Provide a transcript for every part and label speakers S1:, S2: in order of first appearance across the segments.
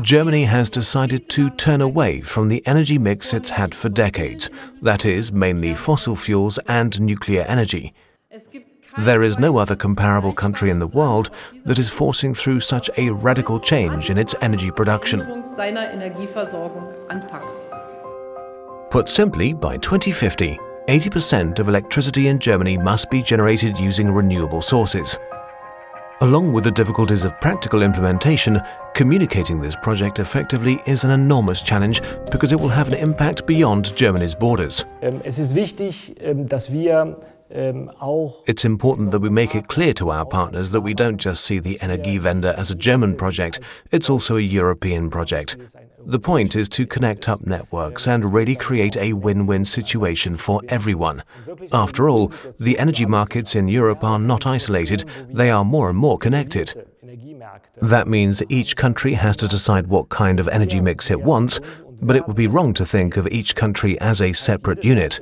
S1: Germany has decided to turn away from the energy mix it's had for decades, that is, mainly fossil fuels and nuclear energy. There is no other comparable country in the world that is forcing through such a radical change in its energy production. Put simply, by 2050, 80% of electricity in Germany must be generated using renewable sources. Along with the difficulties of practical implementation, communicating this project effectively is an enormous challenge because it will have an impact beyond Germany's borders.
S2: Ähm, es ist wichtig, ähm, dass wir
S1: Um, it's important that we make it clear to our partners that we don't just see the Energiewende as a German project, it's also a European project. The point is to connect up networks and really create a win-win situation for everyone. After all, the energy markets in Europe are not isolated, they are more and more connected. That means each country has to decide what kind of energy mix it wants, but it would be wrong to think of each country as a separate unit.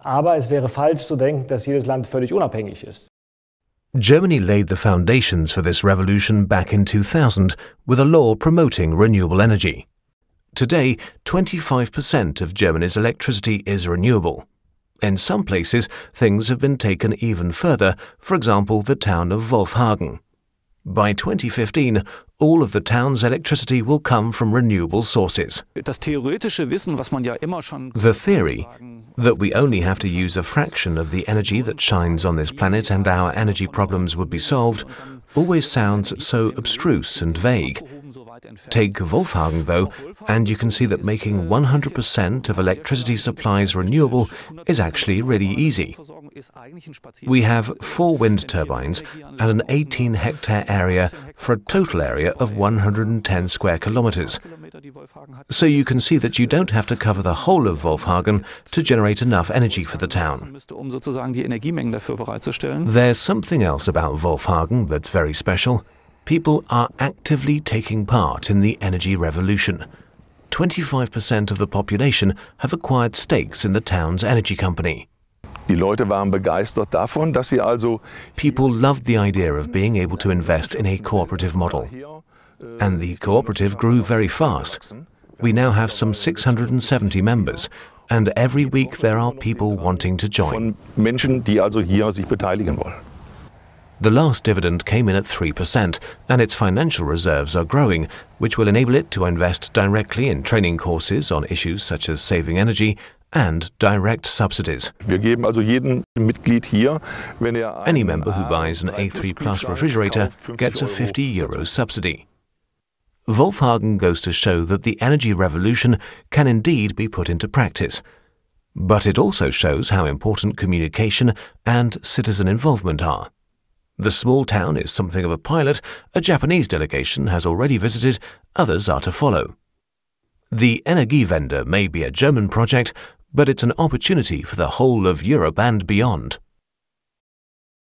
S2: Aber es wäre falsch zu denken, dass jedes Land völlig unabhängig ist.
S1: Germany laid the foundations for this revolution back in 2000 with a law promoting renewable energy. Today, 25% of Germany's electricity is renewable. In some places, things have been taken even further, for example, the town of Wolfhagen. By 2015, all of the town's electricity will come from renewable sources. The theory that we only have to use a fraction of the energy that shines on this planet and our energy problems would be solved always sounds so abstruse and vague. Take Wolfhagen, though, and you can see that making 100% of electricity supplies renewable is actually really easy. We have four wind turbines and an 18 hectare area for a total area of 110 square kilometers. So you can see that you don't have to cover the whole of Wolfhagen to generate enough energy for the town. There's something else about Wolfhagen that's very special people are actively taking part in the energy revolution. 25% of the population have acquired stakes in the town's energy company.
S3: People
S1: loved the idea of being able to invest in a cooperative model. And the cooperative grew very fast. We now have some 670 members, and every week there are people wanting to join. The last dividend came in at 3%, and its financial reserves are growing, which will enable it to invest directly in training courses on issues such as saving energy and direct subsidies.
S3: Er Any
S1: member who buys an A3 Plus refrigerator gets a 50 euro subsidy. Wolfhagen goes to show that the energy revolution can indeed be put into practice. But it also shows how important communication and citizen involvement are. The small town is something of a pilot, a Japanese delegation has already visited, others are to follow. The Energiewende may be a German project, but it's an opportunity for the whole of Europe and beyond.